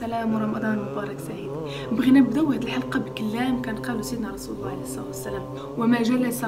والسلام ورمضان مبارك سعيد. بغينا نبداو هذه الحلقة بكلام كان قالو سيدنا رسول الله عليه الصلاة والسلام. وما جلس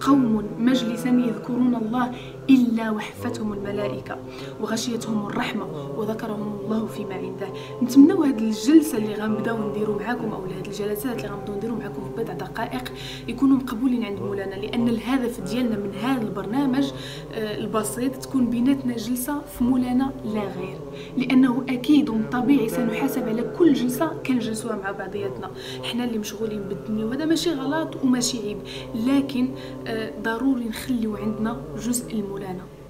قوم مجلسا يذكرون الله إلا وحفتهم الملائكة وغشيتهم الرحمة وذكرهم الله فيما عنده. نتمنوا هذه الجلسة اللي غنبداو نديرو معاكم أو هذه الجلسات اللي غنبداو نديرو معاكم في بضع دقائق يكونوا مقبولين عند مولانا لأن الهدف ديالنا من هذا البرنامج آه، البسيط تكون بيناتنا جلسة في مولانا لا غير. لأنه أكيد طبيعي سنحاسب على كل جلسة كنجلسوها مع بعضياتنا. حنا اللي مشغولين بالدنيا وهذا ماشي غلط وماشي عيب. لكن آه، ضروري نخليو عندنا جزء المولانا.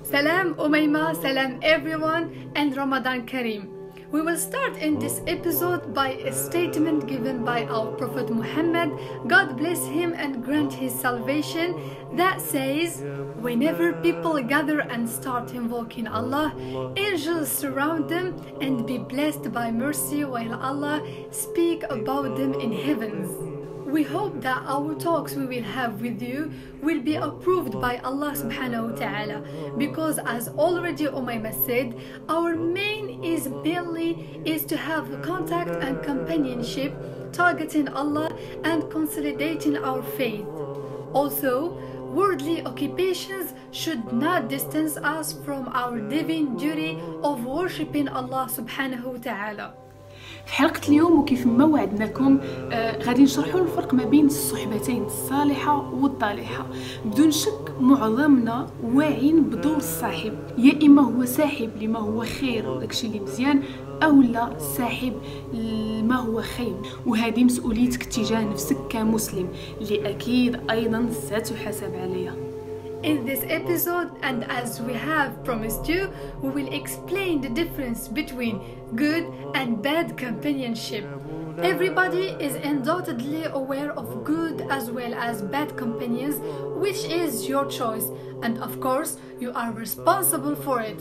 Salam Umayma, salam everyone, and Ramadan Kareem. We will start in this episode by a statement given by our Prophet Muhammad, God bless him and grant his salvation, that says, Whenever people gather and start invoking Allah, angels surround them and be blessed by mercy while Allah speak about them in heavens. We hope that our talks we will have with you will be approved by Allah subhanahu wa ta'ala because as already Umayma said, our main is mainly is to have contact and companionship targeting Allah and consolidating our faith. Also, worldly occupations should not distance us from our divine duty of worshipping Allah subhanahu wa ta'ala. في حلقة اليوم وكيف ما وعدناكم آه غادي نشرحوا الفرق ما بين الصحبتين الصالحة والطالحة بدون شك معظمنا واعين بدور الصاحب يا إما هو ساحب لما هو خير وداكشي اللي مزيان أو لا ساحب ما هو خير. وهذه مسؤوليتك تجاه نفسك كمسلم اللي أكيد أيضا ستحاسب عليها. In this episode, and as we have promised you, we will explain the difference between good and bad companionship. Everybody is undoubtedly aware of good as well as bad companions, which is your choice, and of course, you are responsible for it.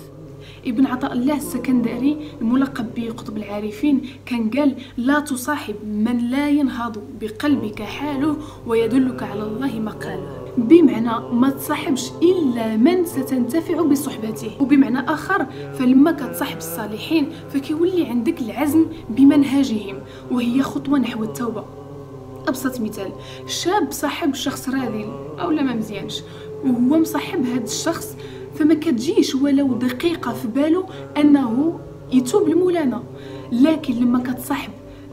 ابن عطاء الله السكندري الملقب بقطب العارفين كان قال لا تصاحب من لا ينهض بقلبك حاله ويدلك على الله مقاله بمعنى ما تصاحبش إلا من ستنتفع بصحبته. وبمعنى آخر فلما كتصاحب الصالحين فكيولي عندك العزم بمنهجهم وهي خطوة نحو التوبة. أبسط مثال شاب صاحب شخص راذل أو لا ما مزيانش وهو مصاحب هذا الشخص فما كتجيش ولو دقيقة في باله أنه يتوب لمولانا. لكن لما كتصاحب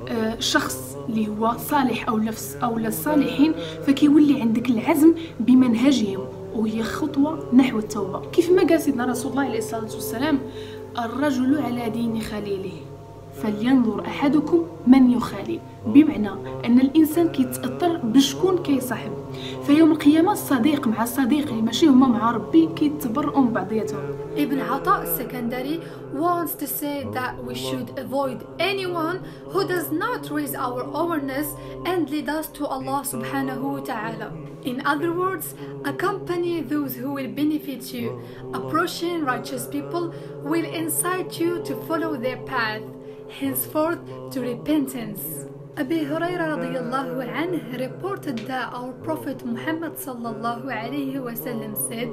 آه، شخص اللي هو صالح أو لفس أو الصالحين فكيولي عندك العزم بمنهجهم وهي خطوة نحو التوبة. كيف ما قال سيدنا رسول الله عليه الصلاة والسلام الرجل على دين خليله. فلينظر احدكم من يخالي بمعنى ان الانسان كيتاثر بشكون كيصاحب فيوم القيامه الصديق مع الصديق اللي ماشي هما مع ربي كيتبرؤوا من بعضياتهم ابن عطاء السكندري wants to say that we should avoid anyone who does not raise our awareness and lead us to Allah subhanahu wa ta'ala. In other words, accompany those who will benefit you. Approaching righteous people will incite you to follow their path, henceforth to repentance. Abi Huraira radiallahu anhu reported that our Prophet Muhammad sallallahu wasallam said,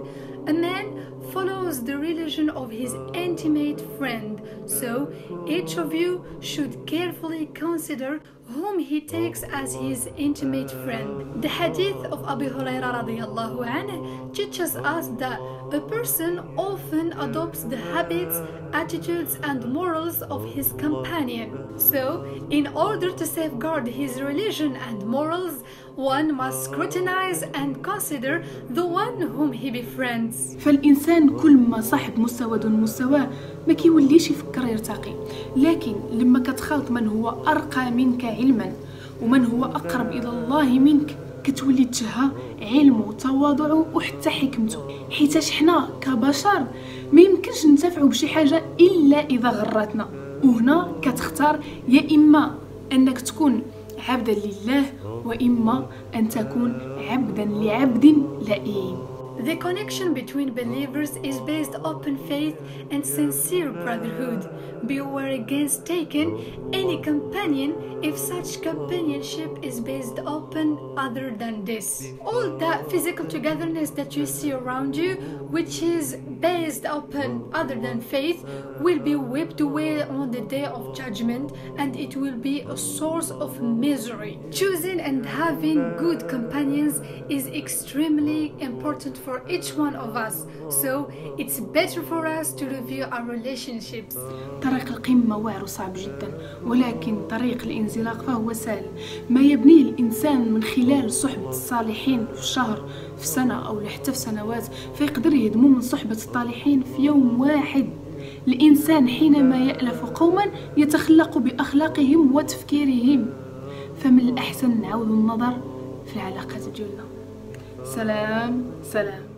A man follows the religion of his intimate friend, so each of you should carefully consider whom he takes as his intimate friend. The hadith of Abu Huraira radiallahu anhu teaches us that a person often adopts the habits, attitudes, and morals of his companion. So, in order to safeguard his religion and morals, one must scrutinize and consider the one whom he befriends. فالإنسان كل ما صاحب مستوى دون مستواه ما كيوليش يفكر يرتقي. لكن لما كتخالط من هو أرقى منك علما ومن هو أقرب إلى الله منك كتولي تشهى علمه وتواضعه وحتى حكمته. حيتاش حنا كبشر ما يمكنش ننتفعوا بشي حاجة إلا إذا غرتنا. وهنا كتختار يا إما أنك تكون عبدا لله وإما أن تكون عبدا لعبد لئيم. The connection between believers is based upon faith and sincere brotherhood. Beware against taking any companion if such companionship is based upon other than this. All that physical togetherness that you see around you, which is based upon other than faith, will be whipped away on the day of judgment and it will be a source of misery. Choosing and having good companions is extremely important for each one of us. So it's better for us to review our relationships. طريق القمة واعر وصعب جدا ولكن طريق الانزلاق فهو سهل ما يبنيه الإنسان من خلال صحبة الصالحين في شهر في سنة أو حتى في سنوات فيقدر يهدمو من صحبة الطالحين في يوم واحد الإنسان حينما يألف قوما يتخلق بأخلاقهم وتفكيرهم فمن الأحسن نعود النظر في العلاقات ديالنا سلام سلام.